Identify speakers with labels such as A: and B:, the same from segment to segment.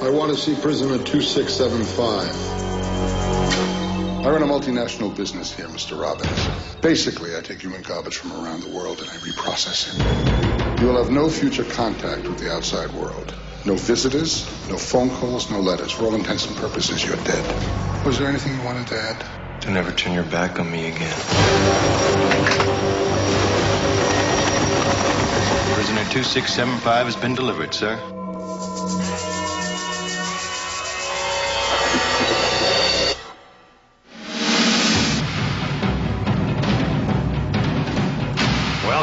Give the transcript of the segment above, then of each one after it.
A: to see prisoner 2675.
B: I run a multinational business here, Mr. Robbins. Basically, I take human garbage from around the world and I reprocess it. You will have no future contact with the outside world. No visitors, no phone calls, no letters. For all intents and purposes, you're dead. Was there anything you wanted to add?
C: To never turn your back on me again. Prisoner 2675 has been delivered, sir.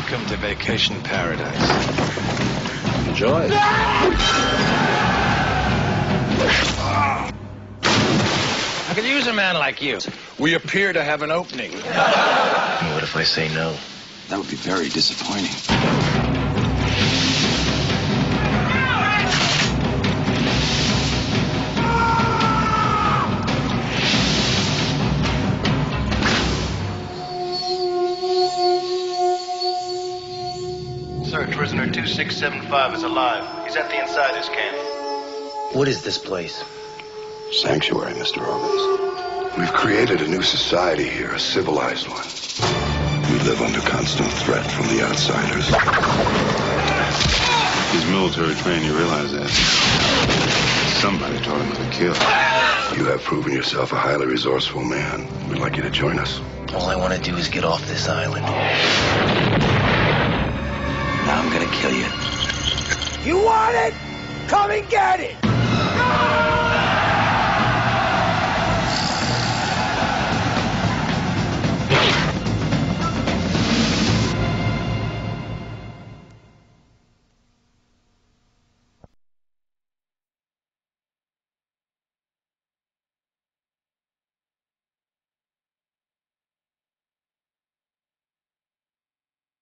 C: Welcome to vacation paradise. Enjoy. I could use a man like you. We appear to have an opening.
D: And what if I say no?
C: That would be very disappointing. Prisoner 2675 is alive. He's at the insiders camp.
D: What is this place?
E: Sanctuary, Mr. Robbins. We've created a new society here, a civilized one. We live under constant threat from the outsiders.
F: He's military trained, you realize that. Somebody taught him how to kill.
E: You have proven yourself a highly resourceful man. We'd like you to join us.
D: All I want to do is get off this island.
G: You want it? Come and get it!